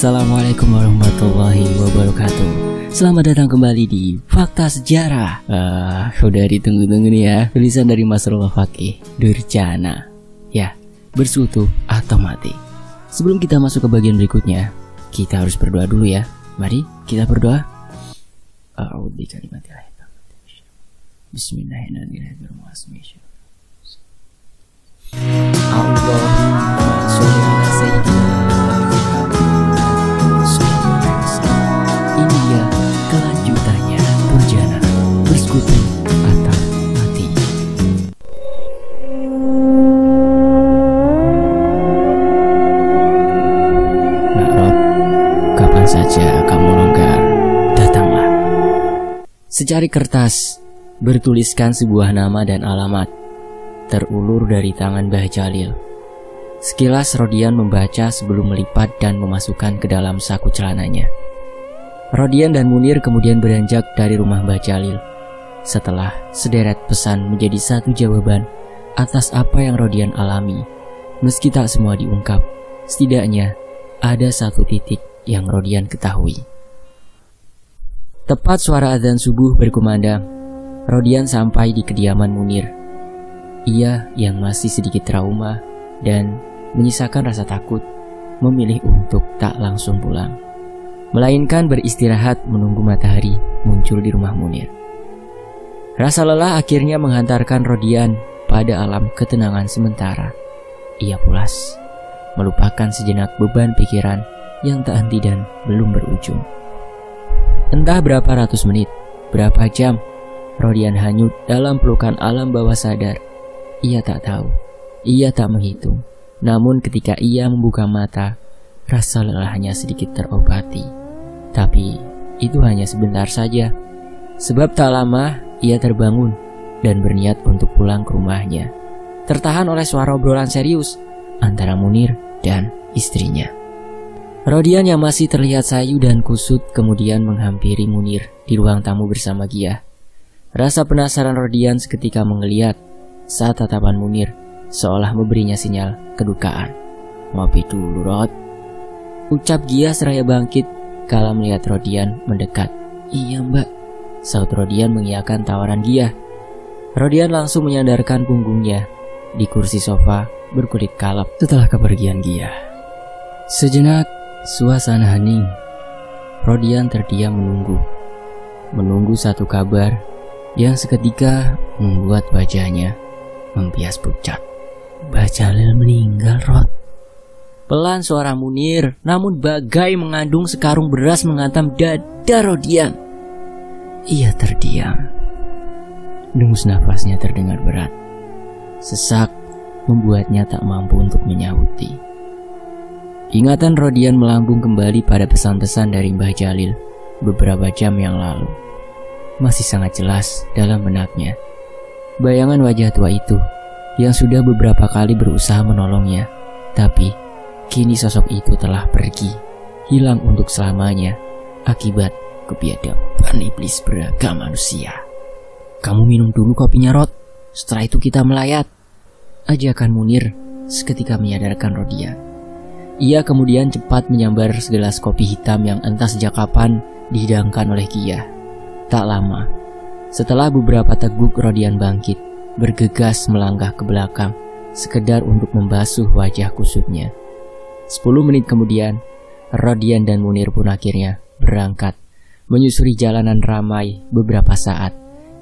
Assalamualaikum warahmatullahi wabarakatuh. Selamat datang kembali di Fakta Sejarah. Uh, Udah ditunggu-tunggu nih ya. Tulisan dari Mas Rullah Fakih Durjana. Ya, bersutu atau mati Sebelum kita masuk ke bagian berikutnya Kita harus berdoa dulu ya. Mari kita berdoa. Bismillahirrahmanirrahim Secari kertas bertuliskan sebuah nama dan alamat terulur dari tangan Mbah Jalil. Sekilas Rodian membaca sebelum melipat dan memasukkan ke dalam saku celananya. Rodian dan Munir kemudian beranjak dari rumah Mbah Jalil. Setelah sederet pesan menjadi satu jawaban atas apa yang Rodian alami, meski tak semua diungkap, setidaknya ada satu titik yang Rodian ketahui. Tepat suara azan subuh berkumandang, Rodian sampai di kediaman Munir. Ia yang masih sedikit trauma dan menyisakan rasa takut memilih untuk tak langsung pulang. Melainkan beristirahat menunggu matahari muncul di rumah Munir. Rasa lelah akhirnya menghantarkan Rodian pada alam ketenangan sementara. Ia pulas, melupakan sejenak beban pikiran yang tak henti dan belum berujung. Entah berapa ratus menit, berapa jam, Rodian hanyut dalam pelukan alam bawah sadar ia tak tahu, ia tak menghitung. Namun ketika ia membuka mata, rasa lelahnya sedikit terobati. Tapi itu hanya sebentar saja. Sebab tak lama ia terbangun dan berniat untuk pulang ke rumahnya. Tertahan oleh suara obrolan serius antara Munir dan istrinya. Rodian yang masih terlihat sayu dan kusut kemudian menghampiri Munir di ruang tamu bersama Gia. Rasa penasaran Rodian seketika mengeliat saat tatapan Munir seolah memberinya sinyal kedukaan. Ngopi dulu, Rod. Ucap Gia seraya bangkit kala melihat Rodian mendekat. Iya, Mbak. Saut Rodian mengiyakan tawaran Gia. Rodian langsung menyandarkan punggungnya di kursi sofa berkulit kalap setelah kepergian Gia. Sejenak, suasana hening. Rodian terdiam menunggu. Menunggu satu kabar yang seketika membuat wajahnya membias pucat. Mbah Jalil meninggal, Rod. Pelan suara Munir, namun bagai mengandung sekarung beras menghantam dada Rodian. Ia terdiam. Dengus nafasnya terdengar berat. Sesak membuatnya tak mampu untuk menyauti. Ingatan Rodian melambung kembali pada pesan-pesan dari Mbah Jalil beberapa jam yang lalu. Masih sangat jelas dalam benaknya Bayangan wajah tua itu yang sudah beberapa kali berusaha menolongnya, tapi kini sosok itu telah pergi, hilang untuk selamanya akibat kebiadaban iblis beragam manusia. Kamu minum dulu kopinya, Rod. Setelah itu kita melayat. Ajakan Munir seketika menyadarkan Rodia. Ia kemudian cepat menyambar segelas kopi hitam yang entah sejak kapan dihidangkan oleh Kia. Tak lama, setelah beberapa teguk Rodian bangkit, bergegas melangkah ke belakang, sekedar untuk membasuh wajah kusutnya. Sepuluh menit kemudian, Rodian dan Munir pun akhirnya berangkat, menyusuri jalanan ramai beberapa saat,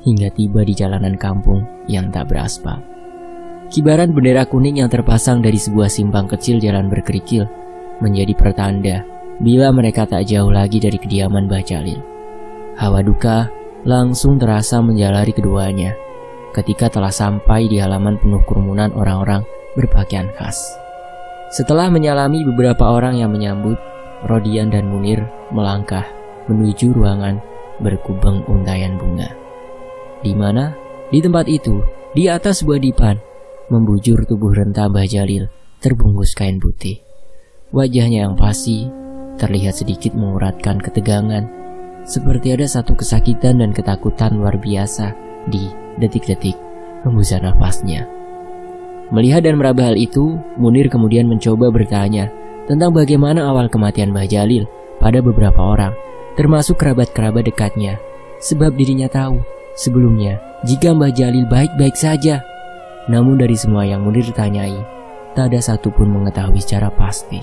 hingga tiba di jalanan kampung yang tak beraspal. Kibaran bendera kuning yang terpasang dari sebuah simpang kecil jalan berkerikil menjadi pertanda bila mereka tak jauh lagi dari kediaman Mbah Jalil. Hawa duka langsung terasa menjalari keduanya ketika telah sampai di halaman penuh kerumunan orang-orang berpakaian khas. Setelah menyalami beberapa orang yang menyambut, Rodian dan Munir melangkah menuju ruangan berkubang untayan bunga. Di mana? Di tempat itu, di atas sebuah dipan, membujur tubuh renta Mbah Jalil terbungkus kain putih. Wajahnya yang pasi terlihat sedikit menguratkan ketegangan seperti ada satu kesakitan dan ketakutan luar biasa di detik-detik hembusan nafasnya. Melihat dan meraba hal itu, Munir kemudian mencoba bertanya tentang bagaimana awal kematian Mbah Jalil pada beberapa orang, termasuk kerabat-kerabat dekatnya. Sebab dirinya tahu sebelumnya jika Mbah Jalil baik-baik saja. Namun dari semua yang Munir tanyai, tak ada satupun mengetahui secara pasti.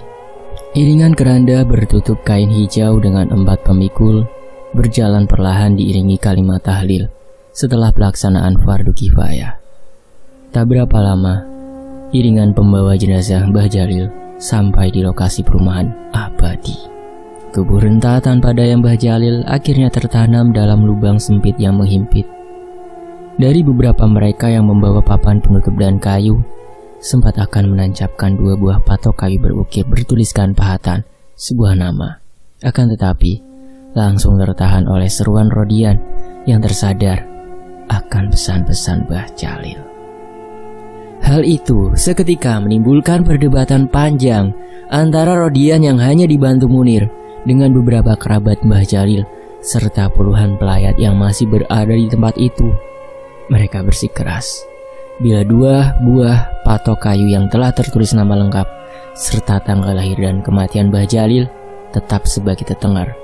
Iringan keranda bertutup kain hijau dengan empat pemikul berjalan perlahan diiringi kalimat tahlil setelah pelaksanaan fardu kifayah. Tak berapa lama, iringan pembawa jenazah Mbah Jalil sampai di lokasi perumahan abadi. Kubur renta tanpa daya Mbah Jalil akhirnya tertanam dalam lubang sempit yang menghimpit. Dari beberapa mereka yang membawa papan penutup dan kayu, sempat akan menancapkan dua buah patok kayu berukir bertuliskan pahatan sebuah nama. Akan tetapi, langsung tertahan oleh seruan Rodian yang tersadar akan pesan-pesan Mbah Jalil. Hal itu seketika menimbulkan perdebatan panjang antara Rodian yang hanya dibantu Munir dengan beberapa kerabat Mbah Jalil serta puluhan pelayat yang masih berada di tempat itu. Mereka bersikeras bila dua buah patok kayu yang telah tertulis nama lengkap serta tanggal lahir dan kematian Mbah Jalil tetap sebagai tetengar.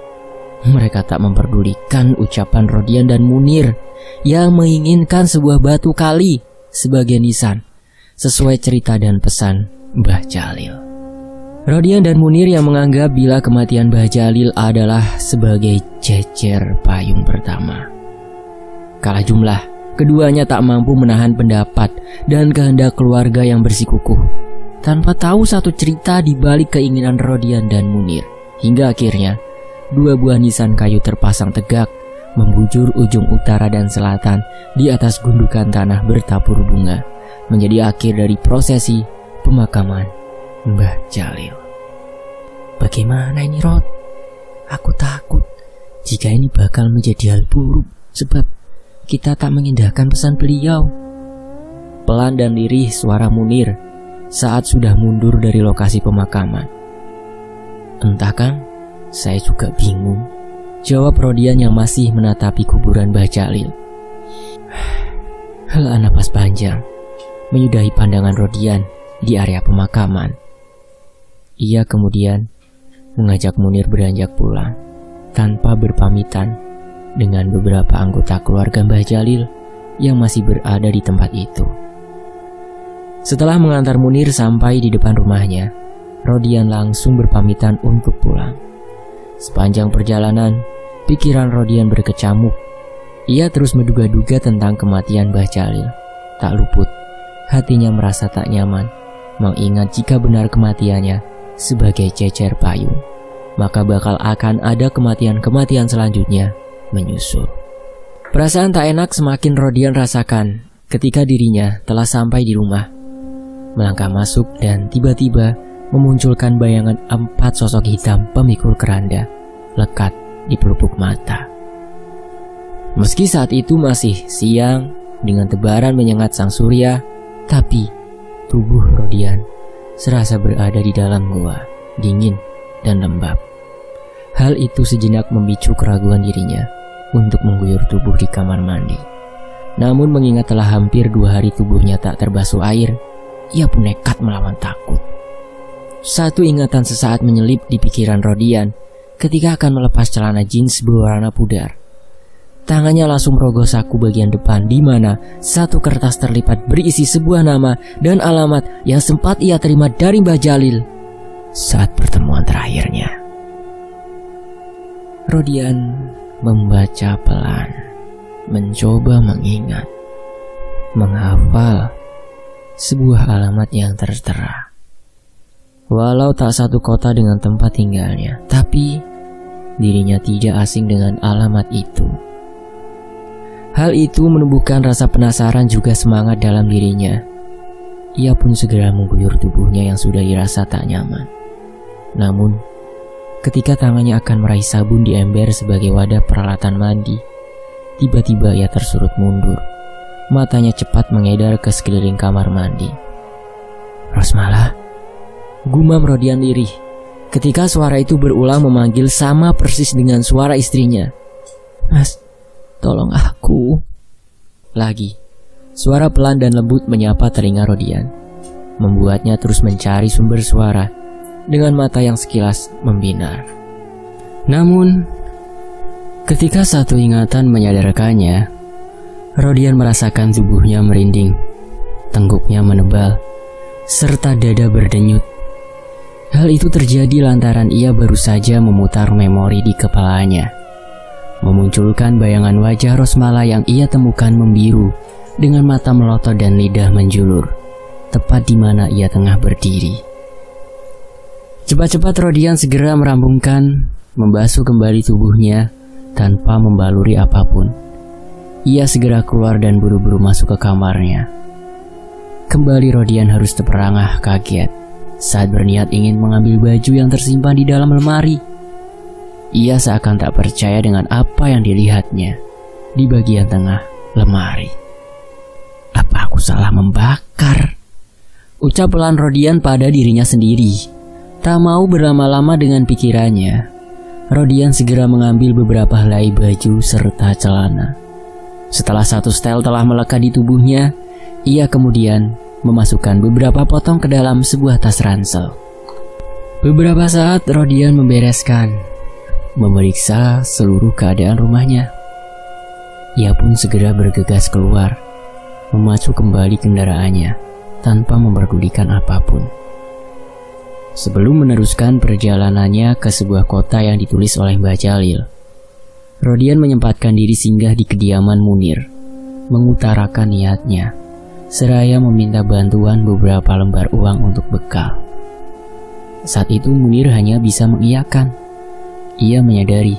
Mereka tak memperdulikan ucapan Rodian dan Munir yang menginginkan sebuah batu kali sebagai nisan sesuai cerita dan pesan Mbah Jalil. Rodian dan Munir yang menganggap bila kematian Mbah Jalil adalah sebagai cecer payung pertama. Kalah jumlah, keduanya tak mampu menahan pendapat dan kehendak keluarga yang bersikukuh tanpa tahu satu cerita di balik keinginan Rodian dan Munir. Hingga akhirnya, dua buah nisan kayu terpasang tegak membujur ujung utara dan selatan di atas gundukan tanah bertapur bunga menjadi akhir dari prosesi pemakaman Mbah Jalil. Bagaimana ini Rod? Aku takut jika ini bakal menjadi hal buruk sebab kita tak mengindahkan pesan beliau. Pelan dan lirih suara Munir saat sudah mundur dari lokasi pemakaman. Entah kan, saya juga bingung. Jawab Rodian yang masih menatapi kuburan Mbah Jalil. Hela napas panjang menyudahi pandangan Rodian di area pemakaman. Ia kemudian mengajak Munir beranjak pulang tanpa berpamitan dengan beberapa anggota keluarga Mbah Jalil yang masih berada di tempat itu. Setelah mengantar Munir sampai di depan rumahnya, Rodian langsung berpamitan untuk pulang. Sepanjang perjalanan, pikiran Rodian berkecamuk. Ia terus menduga-duga tentang kematian Mbah Jalil. Tak luput hatinya merasa tak nyaman, mengingat jika benar kematiannya sebagai cecer payung, maka bakal akan ada kematian-kematian selanjutnya menyusul. Perasaan tak enak semakin Rodian rasakan ketika dirinya telah sampai di rumah. Melangkah masuk dan tiba-tiba memunculkan bayangan empat sosok hitam pemikul keranda lekat di pelupuk mata. Meski saat itu masih siang dengan tebaran menyengat sang surya, tapi tubuh Rodian serasa berada di dalam gua, dingin dan lembab. Hal itu sejenak memicu keraguan dirinya untuk mengguyur tubuh di kamar mandi. Namun mengingat telah hampir dua hari tubuhnya tak terbasuh air, ia pun nekat melawan takut. Satu ingatan sesaat menyelip di pikiran Rodian ketika akan melepas celana jeans berwarna pudar. Tangannya langsung merogoh saku bagian depan di mana satu kertas terlipat berisi sebuah nama dan alamat yang sempat ia terima dari Mbah Jalil saat pertemuan terakhirnya. Rodian membaca pelan, mencoba mengingat, menghafal sebuah alamat yang tertera. Walau tak satu kota dengan tempat tinggalnya, tapi dirinya tidak asing dengan alamat itu. Hal itu menumbuhkan rasa penasaran juga semangat dalam dirinya. Ia pun segera mengguyur tubuhnya yang sudah dirasa tak nyaman. Namun, ketika tangannya akan meraih sabun di ember sebagai wadah peralatan mandi, tiba-tiba ia tersurut mundur. Matanya cepat mengedar ke sekeliling kamar mandi. Rosmala, gumam Rodian lirih ketika suara itu berulang memanggil sama persis dengan suara istrinya. Mas, Tolong aku. Lagi, suara pelan dan lembut menyapa telinga Rodian, membuatnya terus mencari sumber suara dengan mata yang sekilas membinar. Namun, ketika satu ingatan menyadarkannya, Rodian merasakan tubuhnya merinding, tengguknya menebal, serta dada berdenyut. Hal itu terjadi lantaran ia baru saja memutar memori di kepalanya, memunculkan bayangan wajah Rosmala yang ia temukan membiru dengan mata melotot dan lidah menjulur, tepat di mana ia tengah berdiri. Cepat-cepat Rodian segera merampungkan, membasuh kembali tubuhnya tanpa membaluri apa pun. Ia segera keluar dan buru-buru masuk ke kamarnya. Kembali Rodian harus terperangah kaget saat berniat ingin mengambil baju yang tersimpan di dalam lemari. Ia seakan tak percaya dengan apa yang dilihatnya di bagian tengah lemari. Apa aku salah membakar? Ucap pelan Rodian pada dirinya sendiri. Tak mau berlama-lama dengan pikirannya. Rodian segera mengambil beberapa helai baju serta celana. Setelah satu stel telah melekat di tubuhnya, ia kemudian memasukkan beberapa potong ke dalam sebuah tas ransel. Beberapa saat Rodian membereskan, memeriksa seluruh keadaan rumahnya. Ia pun segera bergegas keluar memacu kembali kendaraannya tanpa memperdulikan apa pun. Sebelum meneruskan perjalanannya ke sebuah kota yang ditulis oleh Mbak Jalil, Rodian menyempatkan diri singgah di kediaman Munir, mengutarakan niatnya, seraya meminta bantuan beberapa lembar uang untuk bekal. Saat itu Munir hanya bisa mengiyakan. Ia menyadari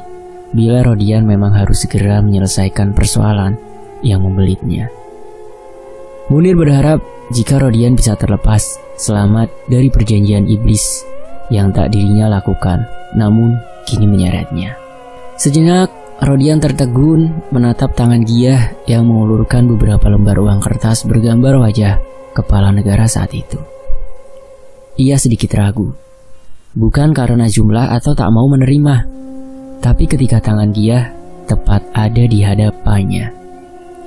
bila Rodian memang harus segera menyelesaikan persoalan yang membelitnya. Munir berharap jika Rodian bisa terlepas selamat dari perjanjian iblis yang tak dirinya lakukan, namun kini menyeretnya. Sejenak, Rodian tertegun menatap tangan Gia yang mengulurkan beberapa lembar uang kertas bergambar wajah kepala negara saat itu. Ia sedikit ragu, bukan karena jumlah atau tak mau menerima, tapi ketika tangan Gia tepat ada di hadapannya.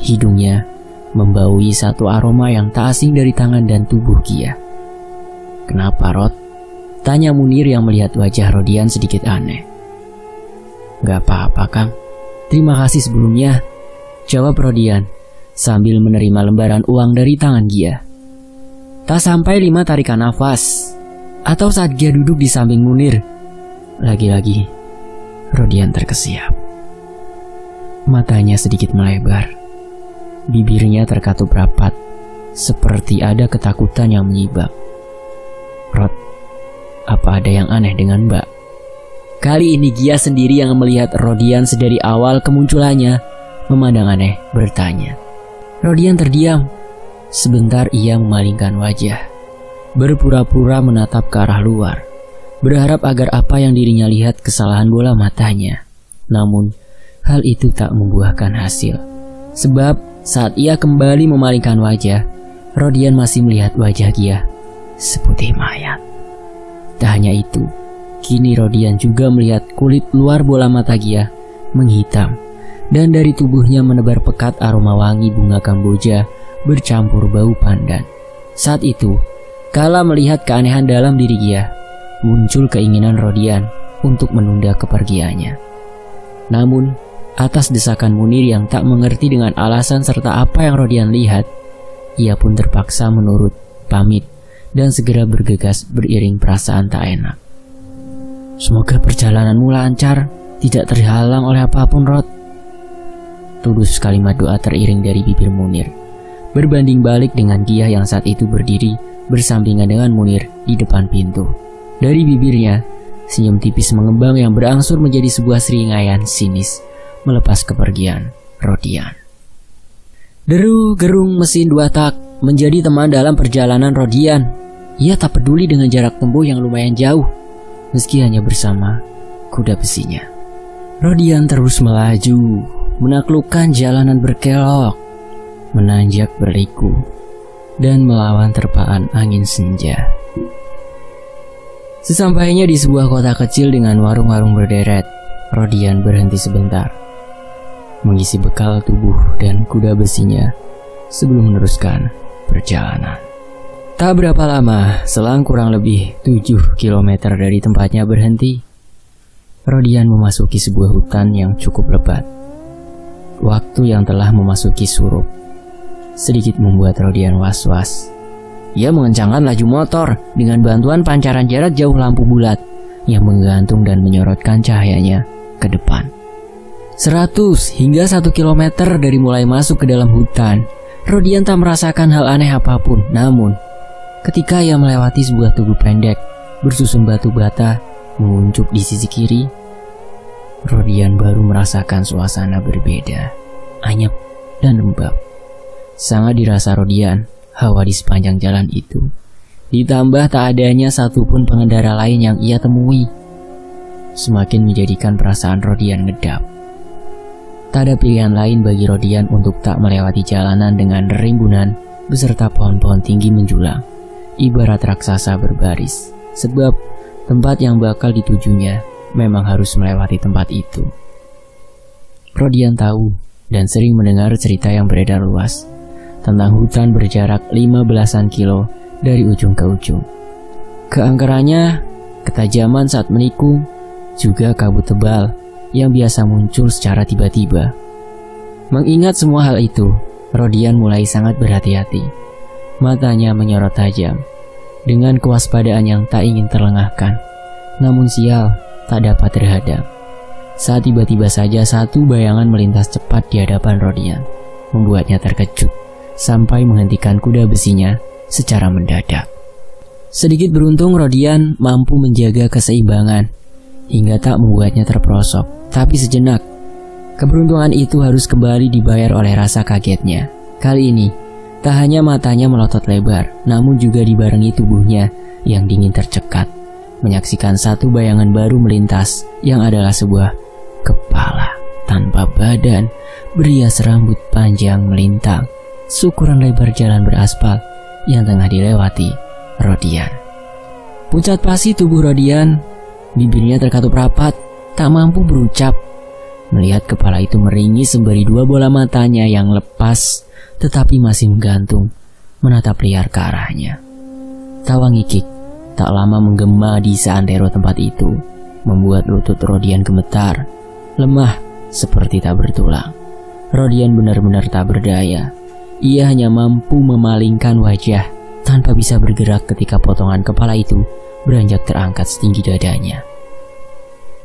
Hidungnya membaui satu aroma yang tak asing dari tangan dan tubuh Kia. Kenapa, Rod? Tanya Munir yang melihat wajah Rodian sedikit aneh. Gak apa-apa, Kang. Terima kasih sebelumnya. Jawab Rodian sambil menerima lembaran uang dari tangan Gia. Tak sampai lima tarikan nafas, atau saat Gia duduk di samping Munir. Lagi-lagi, Rodian terkesiap. Matanya sedikit melebar Bibirnya terkatup rapat, seperti ada ketakutan yang menyibak. Rod, apa ada yang aneh dengan Mbak? Kali ini Gia sendiri yang melihat Rodian sedari awal kemunculannya, memandang aneh, bertanya. Rodian terdiam. Sebentar ia memalingkan wajah, berpura-pura menatap ke arah luar, berharap agar apa yang dirinya lihat kesalahan bola matanya. Namun, hal itu tak membuahkan hasil. Sebab saat ia kembali memalingkan wajah, Rodian masih melihat wajah Gia seputih mayat. Tak hanya itu, kini Rodian juga melihat kulit luar bola mata Gia menghitam dan dari tubuhnya menebar pekat aroma wangi bunga kamboja bercampur bau pandan. Saat itu, kala melihat keanehan dalam diri Gia, muncul keinginan Rodian untuk menunda kepergiannya. Namun, Atas desakan Munir yang tak mengerti dengan alasan serta apa yang Rodian lihat, ia pun terpaksa menurut, pamit, dan segera bergegas beriring perasaan tak enak. Semoga perjalananmu lancar, tidak terhalang oleh apa pun, Rod. Tulus kalimat doa teriring dari bibir Munir. Berbanding balik dengan dia yang saat itu berdiri bersampingan dengan Munir di depan pintu. Dari bibirnya, senyum tipis mengembang yang berangsur menjadi sebuah seringayan sinis melepas kepergian Rodian. Deru gerung mesin dua tak menjadi teman dalam perjalanan Rodian. Ia tak peduli dengan jarak tempuh yang lumayan jauh, meski hanya bersama kuda besinya. Rodian terus melaju, menaklukkan jalanan berkelok, menanjak berliku, dan melawan terpaan angin senja. Sesampainya di sebuah kota kecil dengan warung-warung berderet, Rodian berhenti sebentar mengisi bekal tubuh dan kuda besinya sebelum meneruskan perjalanan. Tak berapa lama, selang kurang lebih 7 km dari tempatnya berhenti, Rodian memasuki sebuah hutan yang cukup lebat. Waktu yang telah memasuki surup, sedikit membuat Rodian was-was. Ia mengencangkan laju motor dengan bantuan pancaran jarak jauh lampu bulat yang menggantung dan menyorotkan cahayanya ke depan. 100 hingga 1 km dari mulai masuk ke dalam hutan, Rodian tak merasakan hal aneh apa pun. Namun, Ketika ia melewati sebuah tugu pendek bersusun batu bata menguncup di sisi kiri, Rodian baru merasakan suasana berbeda, anyep dan lembab. Sangat dirasa Rodian hawa di sepanjang jalan itu. Ditambah tak adanya satupun pengendara lain yang ia temui. Semakin menjadikan perasaan Rodian ngedap. Tak ada pilihan lain bagi Rodian untuk tak melewati jalanan dengan rimbunan beserta pohon-pohon tinggi menjulang ibarat raksasa berbaris, sebab tempat yang bakal ditujunya memang harus melewati tempat itu. Rodian tahu dan sering mendengar cerita yang beredar luas tentang hutan berjarak lima belasan kilo dari ujung ke ujung. Keangkerannya, ketajaman saat menikung, juga kabut tebal yang biasa muncul secara tiba-tiba. Mengingat semua hal itu, Rodian mulai sangat berhati-hati Matanya menyorot tajam, dengan kewaspadaan yang tak ingin terlengahkan. Namun sial, tak dapat terhadap. Saat tiba-tiba saja satu bayangan melintas cepat di hadapan Rodian, membuatnya terkejut, sampai menghentikan kuda besinya secara mendadak. Sedikit beruntung Rodian mampu menjaga keseimbangan, hingga tak membuatnya terperosok. Tapi sejenak, keberuntungan itu harus kembali dibayar oleh rasa kagetnya. Kali ini, Tak hanya matanya melotot lebar, namun juga dibarengi tubuhnya yang dingin tercekat, menyaksikan satu bayangan baru melintas yang adalah sebuah kepala tanpa badan, berias rambut panjang melintang, syukuran lebar jalan beraspal yang tengah dilewati Rodian. Pucat pasti tubuh Rodian, bibirnya terkatup rapat, tak mampu berucap. Melihat kepala itu meringis sembari dua bola matanya yang lepas tetapi masih menggantung, menatap liar ke arahnya. Tawa ngikik, tak lama menggema di seantero tempat itu, membuat lutut Rodian gemetar, lemah seperti tak bertulang. Rodian benar-benar tak berdaya. Ia hanya mampu memalingkan wajah tanpa bisa bergerak ketika potongan kepala itu beranjak terangkat setinggi dadanya.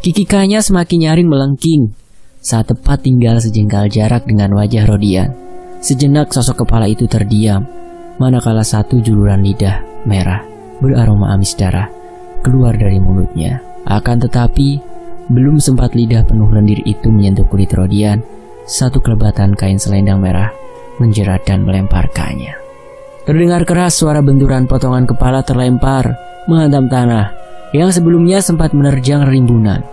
Kikikannya semakin nyaring melengking saat tepat tinggal sejengkal jarak dengan wajah Rodian. Sejenak sosok kepala itu terdiam, manakala satu juluran lidah merah beraroma amis darah keluar dari mulutnya. Akan tetapi, belum sempat lidah penuh lendir itu menyentuh kulit Rodian, satu kelebatan kain selendang merah menjerat dan melemparkannya. Terdengar keras suara benturan potongan kepala terlempar menghantam tanah yang sebelumnya sempat menerjang rimbunan.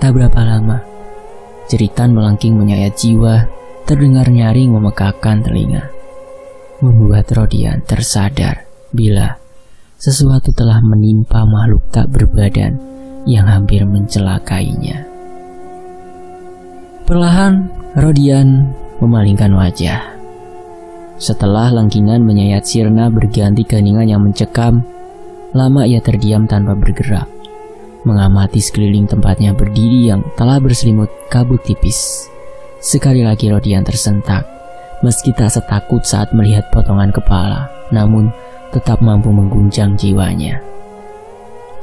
Tak berapa lama, jeritan melengking menyayat jiwa terdengar nyaring memekakan telinga. Membuat Rodian tersadar bila sesuatu telah menimpa makhluk tak berbadan yang hampir mencelakainya. Perlahan, Rodian memalingkan wajah. Setelah langkingan menyayat sirna berganti keningan yang mencekam, lama ia terdiam tanpa bergerak, mengamati sekeliling tempatnya berdiri yang telah berselimut kabut tipis. Sekali lagi Rodian tersentak, meski tak setakut saat melihat potongan kepala, namun tetap mampu mengguncang jiwanya.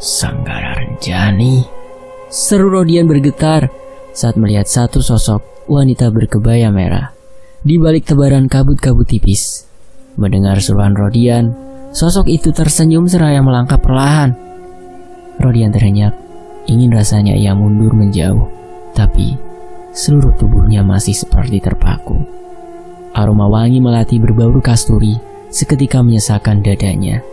Sanggara Renjani, seru Rodian bergetar saat melihat satu sosok wanita berkebaya merah di balik tebaran kabut-kabut tipis. Mendengar seruan Rodian, sosok itu tersenyum seraya melangkah perlahan. Rodian terhenyak, ingin rasanya ia mundur menjauh, tapi seluruh tubuhnya masih seperti terpaku. Aroma wangi melati berbau kasturi seketika menyesakan dadanya.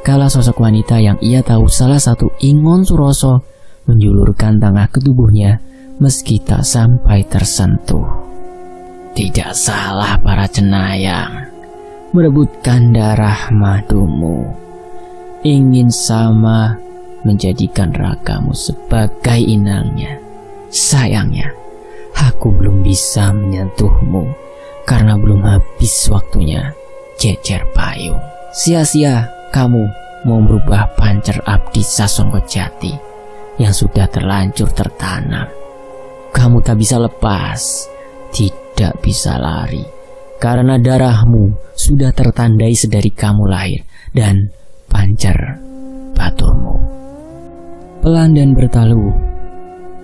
Kala sosok wanita yang ia tahu salah satu Ingon Suroso menjulurkan tangan ke tubuhnya meski tak sampai tersentuh. Tidak salah para cenayang merebutkan darah madumu. Ingin sama menjadikan ragamu sebagai inangnya. Sayangnya, Aku belum bisa menyentuhmu karena belum habis waktunya cecer payung. Sia-sia kamu mau merubah pancer abdi Sasongko Jati yang sudah terlanjur tertanam. Kamu tak bisa lepas, tidak bisa lari, karena darahmu sudah tertandai sedari kamu lahir dan pancer baturmu. Pelan dan bertalu,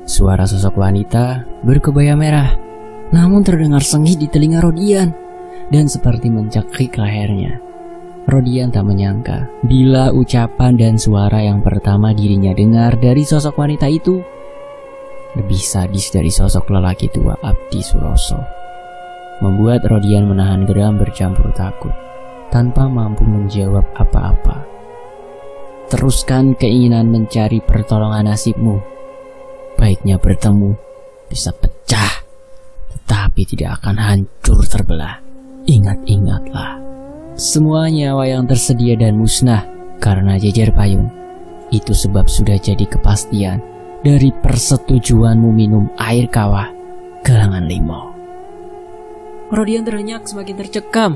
suara sosok wanita berkebaya merah, namun terdengar sengit di telinga Rodian dan seperti mencekik lehernya. Rodian tak menyangka bila ucapan dan suara yang pertama dirinya dengar dari sosok wanita itu lebih sadis dari sosok lelaki tua Abdi Suroso. Membuat Rodian menahan geram bercampur takut tanpa mampu menjawab apa-apa. Teruskan keinginan mencari pertolongan nasibmu. Baiknya bertemu bisa pecah, tetapi tidak akan hancur terbelah. Ingat-ingatlah, semua nyawa yang tersedia dan musnah karena jejer payung. Itu sebab sudah jadi kepastian dari persetujuanmu minum air kawah gelangan limau. Rodian terhenyak semakin tercekam.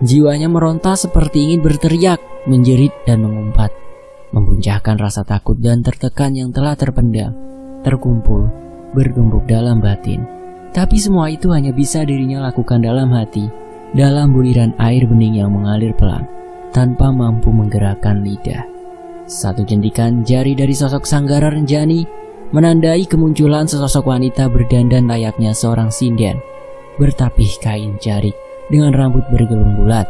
Jiwanya meronta seperti ingin berteriak, menjerit dan mengumpat. Membuncahkan rasa takut dan tertekan yang telah terpendam, terkumpul, bergembuk dalam batin. Tapi semua itu hanya bisa dirinya lakukan dalam hati dalam buliran air bening yang mengalir pelan tanpa mampu menggerakkan lidah. Satu jentikan jari dari sosok Sanggara Renjani menandai kemunculan sesosok wanita berdandan layaknya seorang sinden, bertapih kain jarik dengan rambut bergelung bulat.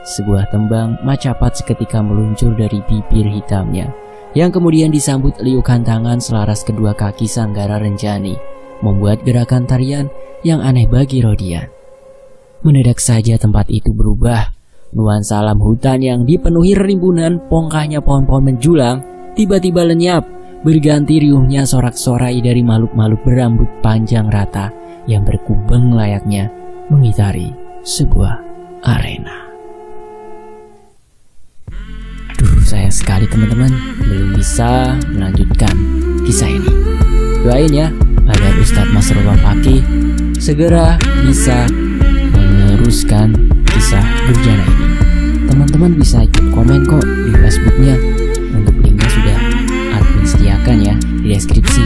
Sebuah tembang macapat seketika meluncur dari bibir hitamnya, yang kemudian disambut liukan tangan selaras kedua kaki Sanggara Renjani, membuat gerakan tarian yang aneh bagi Rodian. Mendadak saja tempat itu berubah. Nuansa alam hutan yang dipenuhi rimbunan pongkahnya pohon-pohon menjulang tiba-tiba lenyap, berganti riuhnya sorak-sorai dari makhluk-makhluk berambut panjang rata yang berkubang layaknya mengitari sebuah arena. Duh, sayang sekali teman-teman belum bisa melanjutkan kisah ini. Doain ya agar Ustadz Masrullah Fakih segera bisa meneruskan kisah berjana ini. Teman-teman bisa ikut komen kok di Facebooknya. Untuk linknya sudah admin sediakan ya di deskripsi.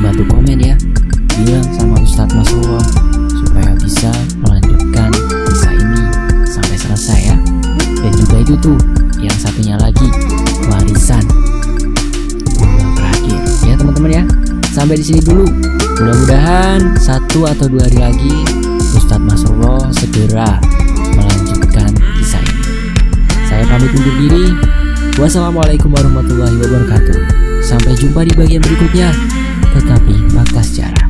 Bantu komen sama Ustadz Masrullah supaya bisa melanjutkan kisah ini sampai selesai ya. Dan juga itu tuh yang satunya lagi warisan terakhir ya teman-teman ya. Sampai di sini dulu. Mudah-mudahan satu atau dua hari lagi Ustadz Masrowo segera melanjutkan kisah ini. Saya pamit undur diri. Wassalamualaikum warahmatullahi wabarakatuh. Sampai jumpa di bagian berikutnya. Tetapi batas jarak.